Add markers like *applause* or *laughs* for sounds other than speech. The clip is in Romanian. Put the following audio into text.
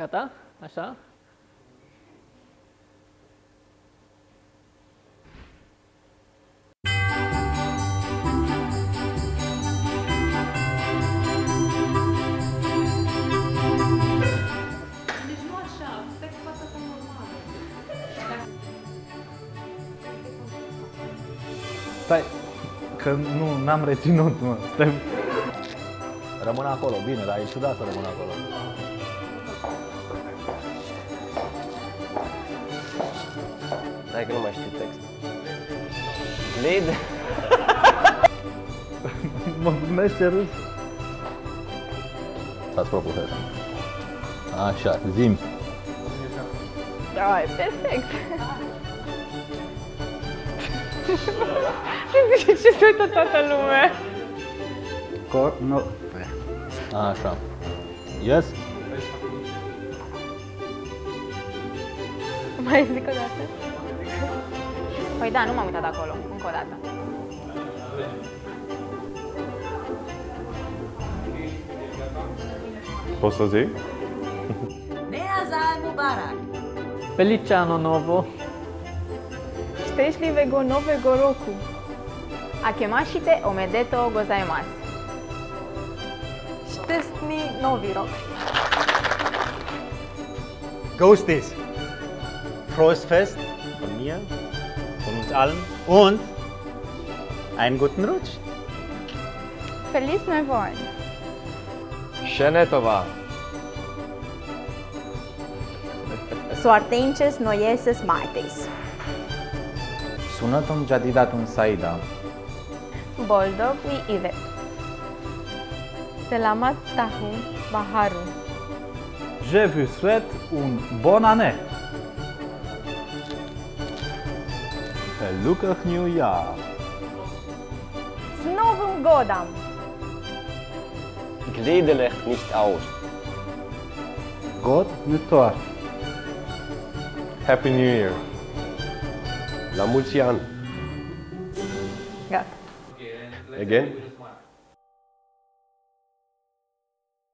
Gata? Așa? Deci nu așa, stai cu fața ta normală. Stai, că nu, n-am reținut, mă. Stai. Rămân acolo, bine, dar e ciudat să rămân acolo. Hai că nu mai știu text. Glid? *laughs* Mă gândește râs. Stați propus așa. Așa, zim. Da, e perfect. *laughs* Nu știu ce se uită toată lumea. Cor, no. Așa. Yes? Mai zic o dată? Păi da, nu m-am uitat acolo, încă o dată. Posso să zic? Neazal Mubarak. Felice anno novo! Szczęśliwego nowego roku. Akemashite omedeto gozaimasu. Szczęsny nowy rok. Ghosties. Frohes Fest von mir, von uns allen und einen guten Rutsch. Feliz Nowy An. Shenetova. Sortenches noieses martes. Sunatum jadidatum saida. Boldog i Ivet. Selamat tahun baharu. Je vous souhaite un bon année. в луках Нью-Йорк. С Новым годом! Gledelech nicht aus. God не. Happy New Year. La mulți ani. Again?